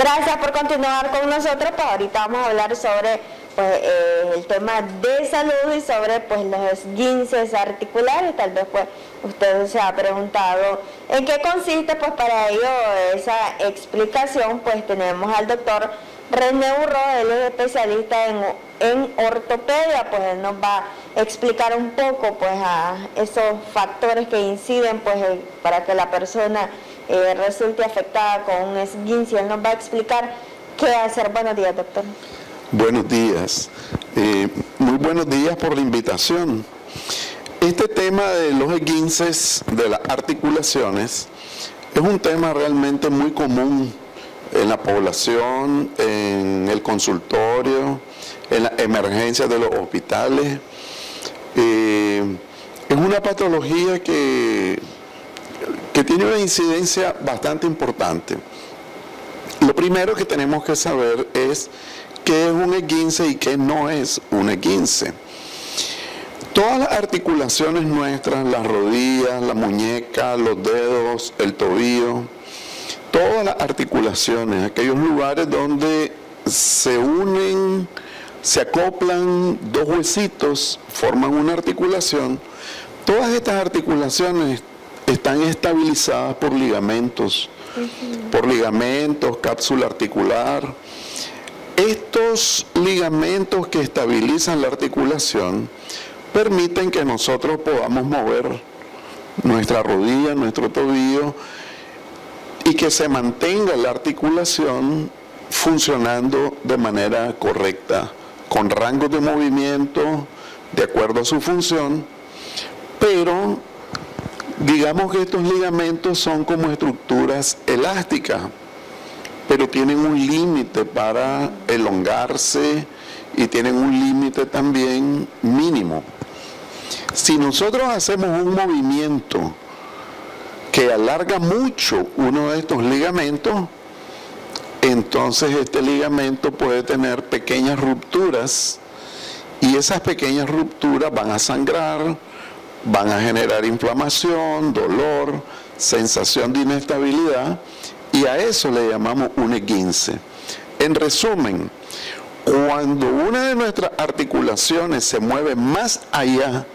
Gracias por continuar con nosotros, pues ahorita vamos a hablar sobre pues, eh, el tema de salud y sobre pues los esguinces articulares. Tal vez pues usted se ha preguntado en qué consiste, pues para ello esa explicación pues tenemos al doctor René Burro, él es especialista en, en ortopedia, pues él nos va a explicar un poco pues a esos factores que inciden pues para que la persona eh, resulte afectada con un esguince. Él nos va a explicar qué hacer. Buenos días, doctor. Buenos días. Eh, muy buenos días por la invitación. Este tema de los esguinces de las articulaciones es un tema realmente muy común en la población, en el consultorio, en la emergencia de los hospitales. Eh, es una patología que, que tiene una incidencia bastante importante. Lo primero que tenemos que saber es qué es un esguince y qué no es un esguince. Todas las articulaciones nuestras, las rodillas, la muñeca, los dedos, el tobillo, todas las articulaciones, aquellos lugares donde se unen, se acoplan dos huesitos, forman una articulación, todas estas articulaciones están estabilizadas por ligamentos, por ligamentos, cápsula articular. Estos ligamentos que estabilizan la articulación permiten que nosotros podamos mover nuestra rodilla, nuestro tobillo y que se mantenga la articulación funcionando de manera correcta, con rangos de movimiento de acuerdo a su función, pero digamos que estos ligamentos son como estructuras elásticas, pero tienen un límite para elongarse y tienen un límite también mínimo. Si nosotros hacemos un movimiento que alarga mucho uno de estos ligamentos, entonces este ligamento puede tener pequeñas rupturas y esas pequeñas rupturas van a sangrar, van a generar inflamación, dolor, sensación de inestabilidad y a eso le llamamos un esguince. En resumen, cuando una de nuestras articulaciones se mueve más allá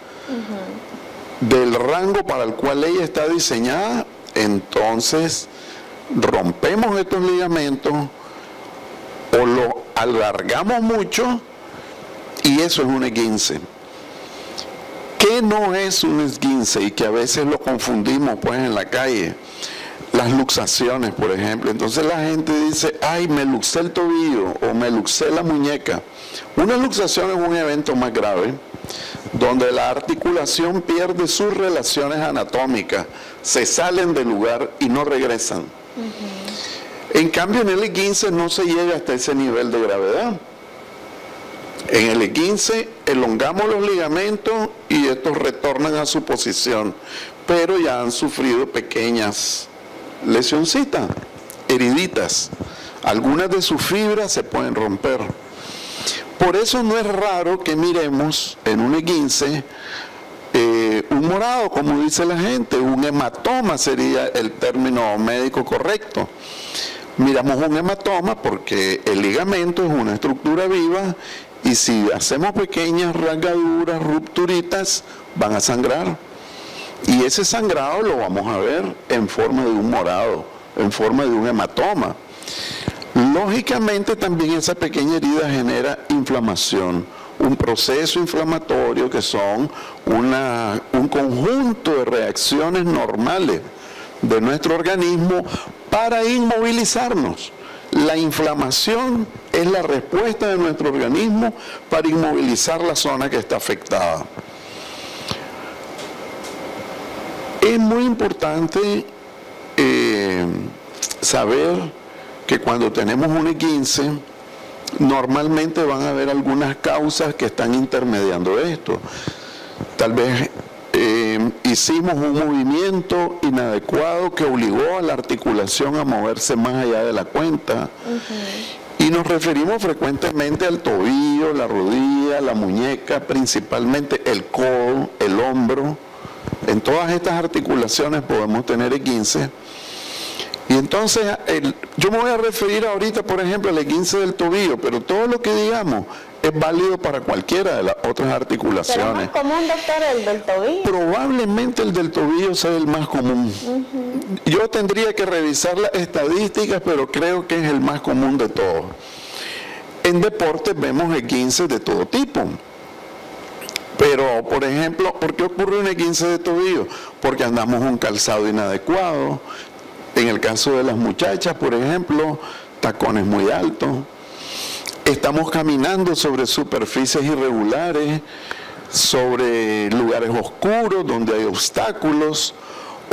del rango para el cual ella está diseñada, entonces rompemos estos ligamentos o lo alargamos mucho y eso es un esguince. ¿Qué no es un esguince y que a veces lo confundimos pues en la calle? Las luxaciones, por ejemplo. Entonces la gente dice, ay, me luxé el tobillo o me luxé la muñeca. Una luxación es un evento más grave donde la articulación pierde sus relaciones anatómicas, se salen del lugar y no regresan. En cambio, en el E15 no se llega hasta ese nivel de gravedad. En el E15 elongamos los ligamentos y estos retornan a su posición, pero ya han sufrido pequeñas lesioncitas, heriditas. Algunas de sus fibras se pueden romper. Por eso no es raro que miremos en un E15 eh, un morado, como dice la gente, un hematoma sería el término médico correcto. Miramos un hematoma porque el ligamento es una estructura viva y si hacemos pequeñas rasgaduras, rupturitas, van a sangrar. Y ese sangrado lo vamos a ver en forma de un morado, en forma de un hematoma. Lógicamente también esa pequeña herida genera inflamación, un proceso inflamatorio que son un conjunto de reacciones normales de nuestro organismo para inmovilizarnos. La inflamación es la respuesta de nuestro organismo para inmovilizar la zona que está afectada. Es muy importante eh, saber que cuando tenemos un E15, normalmente van a haber algunas causas que están intermediando esto. Tal vez eh, hicimos un movimiento inadecuado que obligó a la articulación a moverse más allá de la cuenta. Y nos referimos frecuentemente al tobillo, la rodilla, la muñeca, principalmente el codo, el hombro. En todas estas articulaciones podemos tener E15 Y entonces, yo me voy a referir ahorita, por ejemplo, al 15 del tobillo, pero todo lo que digamos es válido para cualquiera de las otras articulaciones. ¿Pero es más común, doctor, el del tobillo? Probablemente el del tobillo sea el más común. Yo tendría que revisar las estadísticas, pero creo que es el más común de todos. En deportes vemos E15 de todo tipo. Pero, por ejemplo, ¿por qué ocurre un E15 de tobillo? Porque andamos un calzado inadecuado. En el caso de las muchachas, por ejemplo, tacones muy altos Estamos caminando sobre superficies irregulares, sobre lugares oscuros donde hay obstáculos,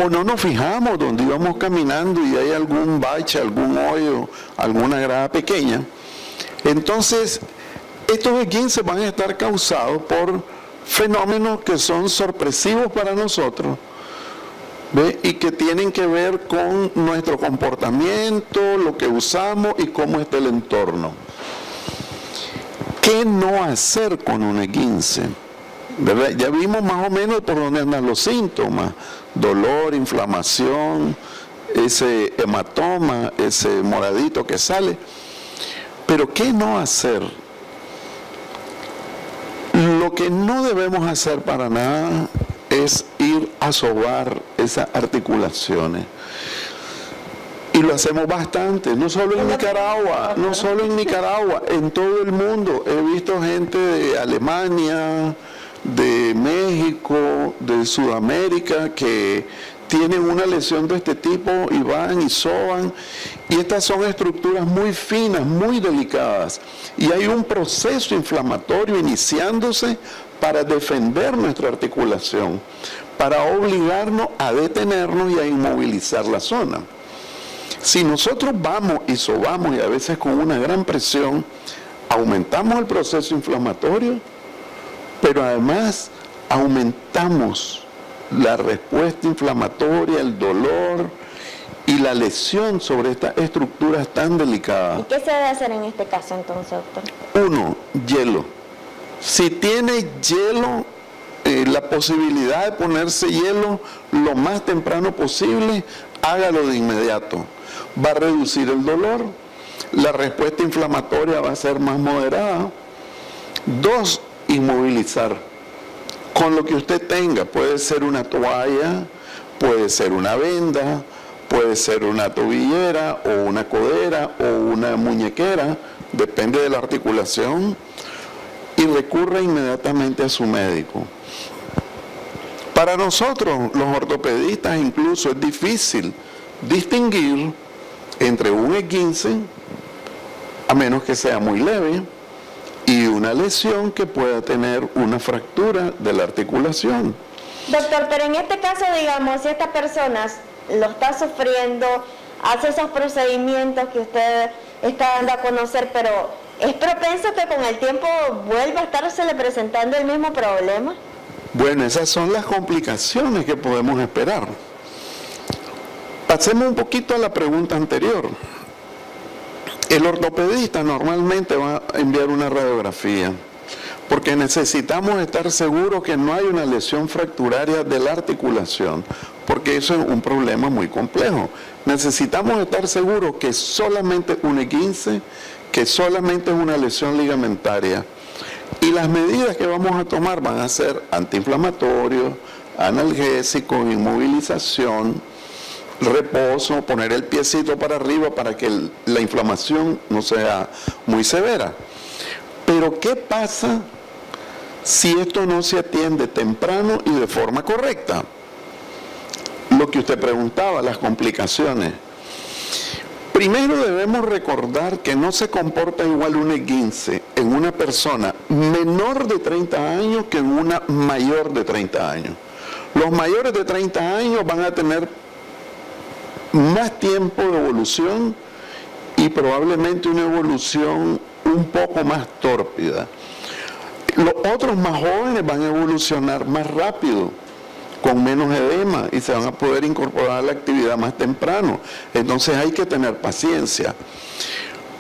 o no nos fijamos donde íbamos caminando y hay algún bache, algún hoyo, alguna grada pequeña. Entonces, estos E15 van a estar causados por fenómenos que son sorpresivos para nosotros y que tienen que ver con nuestro comportamiento, lo que usamos y cómo está el entorno. ¿Qué no hacer con un E15? Ya vimos más o menos por dónde andan los síntomas. Dolor, inflamación, ese hematoma, ese moradito que sale. Pero ¿qué no hacer? Lo que no debemos hacer para nada es ir a sobar esas articulaciones y lo hacemos bastante, no solo en Nicaragua, no solo en Nicaragua, en todo el mundo. He visto gente de Alemania, de México, de Sudamérica que tienen una lesión de este tipo y van y soban. Y estas son estructuras muy finas, muy delicadas. Y hay un proceso inflamatorio iniciándose para defender nuestra articulación, para obligarnos a detenernos y a inmovilizar la zona. Si nosotros vamos y sobamos y a veces con una gran presión, aumentamos el proceso inflamatorio, pero además aumentamos la respuesta inflamatoria, el dolor y la lesión sobre estas estructuras tan delicadas. ¿Y qué se debe hacer en este caso entonces, doctor? Uno, hielo. Si tiene hielo, eh, la posibilidad de ponerse hielo lo más temprano posible, hágalo de inmediato va a reducir el dolor, la respuesta inflamatoria va a ser más moderada. Dos, inmovilizar. Con lo que usted tenga, puede ser una toalla, puede ser una venda, puede ser una tobillera o una codera o una muñequera, depende de la articulación, y recurra inmediatamente a su médico. Para nosotros, los ortopedistas, incluso es difícil distinguir entre un E15, a menos que sea muy leve, y una lesión que pueda tener una fractura de la articulación. Doctor, pero en este caso, digamos, si esta persona lo está sufriendo, hace esos procedimientos que usted está dando a conocer, pero ¿es propenso que con el tiempo vuelva a estársele presentando el mismo problema? Bueno, esas son las complicaciones que podemos esperar. Pasemos un poquito a la pregunta anterior. El ortopedista normalmente va a enviar una radiografía porque necesitamos estar seguros que no hay una lesión fracturaria de la articulación, porque eso es un problema muy complejo. Necesitamos estar seguros que solamente un E15, que solamente es una lesión ligamentaria. Y las medidas que vamos a tomar van a ser antiinflamatorios, analgésicos, inmovilización, reposo, poner el piecito para arriba para que la inflamación no sea muy severa. Pero ¿qué pasa si esto no se atiende temprano y de forma correcta? Lo que usted preguntaba, las complicaciones. Primero debemos recordar que no se comporta igual un E15 en una persona menor de 30 años que en una mayor de 30 años. Los mayores de 30 años van a tener más tiempo de evolución y probablemente una evolución un poco más tórpida. Los otros más jóvenes van a evolucionar más rápido, con menos edema y se van a poder incorporar a la actividad más temprano. Entonces hay que tener paciencia.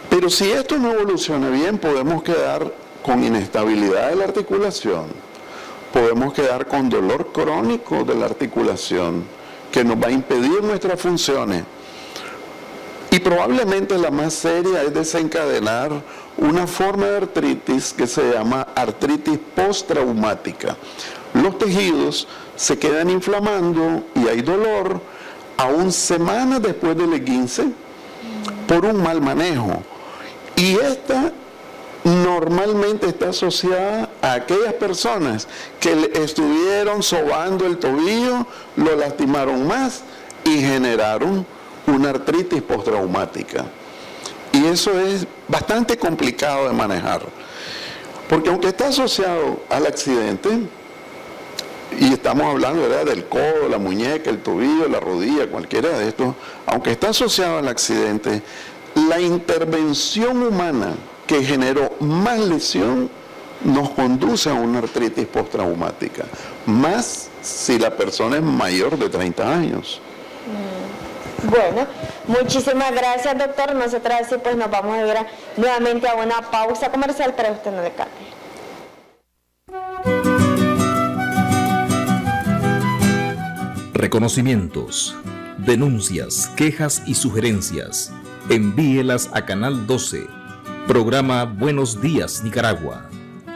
Pero si esto no evoluciona bien, podemos quedar con inestabilidad de la articulación, podemos quedar con dolor crónico de la articulación, que nos va a impedir nuestras funciones. Y probablemente la más seria es desencadenar una forma de artritis que se llama artritis postraumática. Los tejidos se quedan inflamando y hay dolor aún semanas después del 15 por un mal manejo. Y esta normalmente está asociada a aquellas personas que estuvieron sobando el tobillo, lo lastimaron más y generaron una artritis postraumática. Y eso es bastante complicado de manejar. Porque aunque está asociado al accidente, y estamos hablando del codo, la muñeca, el tobillo, la rodilla, cualquiera de estos, aunque está asociado al accidente, la intervención humana que generó más lesión nos conduce a una artritis postraumática, más si la persona es mayor de 30 años. Mm. Bueno, muchísimas gracias doctor. Nosotros así pues nos vamos a ir nuevamente a una pausa comercial, pero usted no le cambie. Reconocimientos, denuncias, quejas y sugerencias. Envíelas a Canal 12 Programa Buenos Días Nicaragua,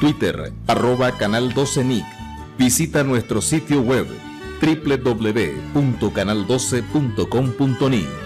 Twitter, arroba Canal 12 Nic. Visita nuestro sitio web www.canal12.com.ni.